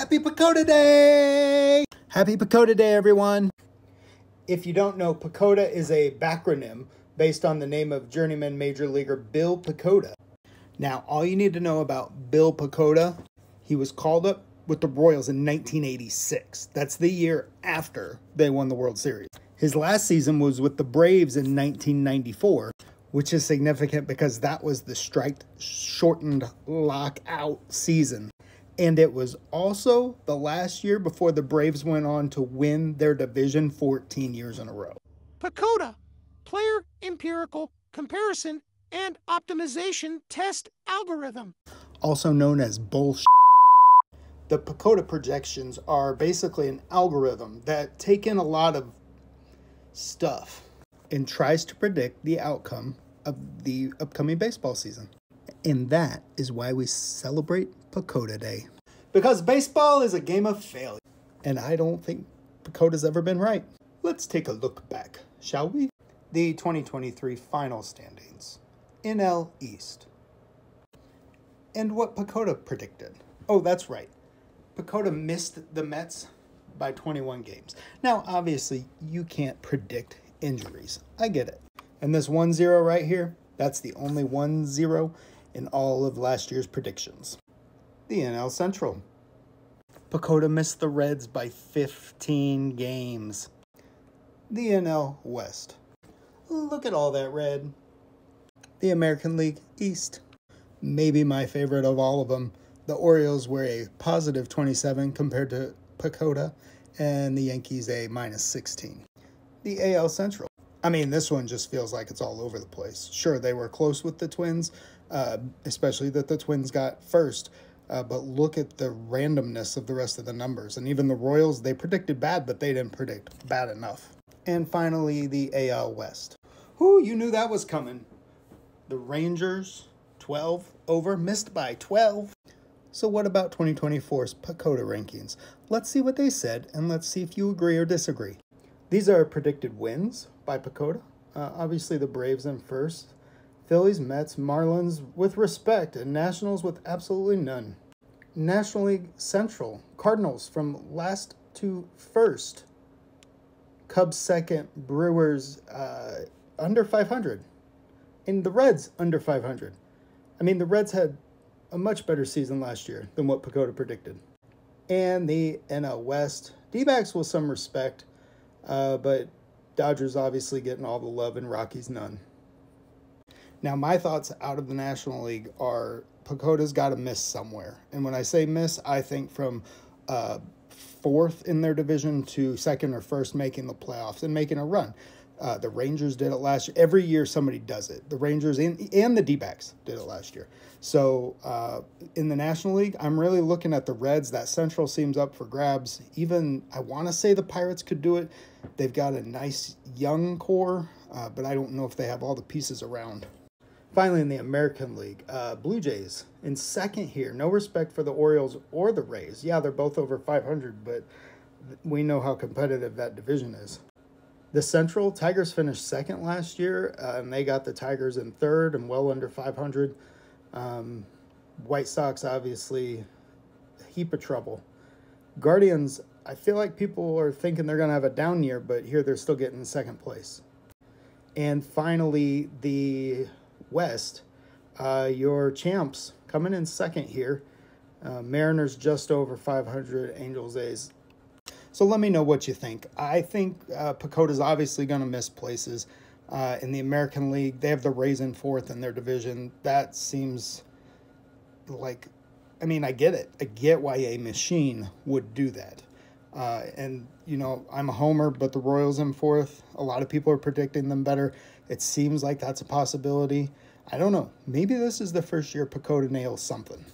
Happy PECOTA Day! Happy PECOTA Day, everyone! If you don't know, PECOTA is a backronym based on the name of journeyman major leaguer Bill PECOTA. Now, all you need to know about Bill PECOTA, he was called up with the Royals in 1986. That's the year after they won the World Series. His last season was with the Braves in 1994, which is significant because that was the strike shortened lockout season. And it was also the last year before the Braves went on to win their division 14 years in a row. PECOTA, Player Empirical Comparison and Optimization Test Algorithm. Also known as bullshit. The PECOTA projections are basically an algorithm that take in a lot of stuff and tries to predict the outcome of the upcoming baseball season. And that is why we celebrate PECOTA Day. Because baseball is a game of failure. And I don't think PECOTA's ever been right. Let's take a look back, shall we? The 2023 final standings. NL East. And what PECOTA predicted. Oh, that's right. PECOTA missed the Mets by 21 games. Now, obviously, you can't predict injuries. I get it. And this 1 0 right here, that's the only 1 0 in all of last year's predictions. The NL Central. PECOTA missed the Reds by 15 games. The NL West. Look at all that red. The American League East. Maybe my favorite of all of them. The Orioles were a positive 27 compared to PECOTA, and the Yankees a minus 16. The AL Central. I mean, this one just feels like it's all over the place. Sure, they were close with the Twins, uh, especially that the Twins got first. Uh, but look at the randomness of the rest of the numbers. And even the Royals, they predicted bad, but they didn't predict bad enough. And finally, the AL West. Who you knew that was coming. The Rangers, 12 over, missed by 12. So, what about 2024's PECOTA rankings? Let's see what they said, and let's see if you agree or disagree. These are predicted wins by PECOTA. Uh, obviously, the Braves in first, Phillies, Mets, Marlins with respect, and Nationals with absolutely none. National League Central, Cardinals from last to first. Cubs second, Brewers uh, under 500. And the Reds under 500. I mean, the Reds had a much better season last year than what PECOTA predicted. And the NL West, D backs with some respect, uh, but Dodgers obviously getting all the love and Rockies none. Now, my thoughts out of the National League are PECOTA's got to miss somewhere. And when I say miss, I think from uh, fourth in their division to second or first making the playoffs and making a run. Uh, the Rangers did it last year. Every year somebody does it. The Rangers and, and the D backs did it last year. So uh, in the National League, I'm really looking at the Reds. That Central seems up for grabs. Even I want to say the Pirates could do it. They've got a nice young core, uh, but I don't know if they have all the pieces around. Finally, in the American League, uh, Blue Jays in second here. No respect for the Orioles or the Rays. Yeah, they're both over 500, but we know how competitive that division is. The Central Tigers finished second last year, uh, and they got the Tigers in third and well under 500. Um, White Sox, obviously, a heap of trouble. Guardians, I feel like people are thinking they're going to have a down year, but here they're still getting second place. And finally, the West, uh, your champs coming in second here. Uh, Mariners just over 500, Angels A's. So let me know what you think. I think uh, PECOTA's obviously going to miss places. Uh, in the American League, they have the Rays in fourth in their division. That seems like, I mean, I get it. I get why a machine would do that. Uh, and, you know, I'm a homer, but the Royals in fourth. A lot of people are predicting them better. It seems like that's a possibility. I don't know. Maybe this is the first year PECOTA nails something.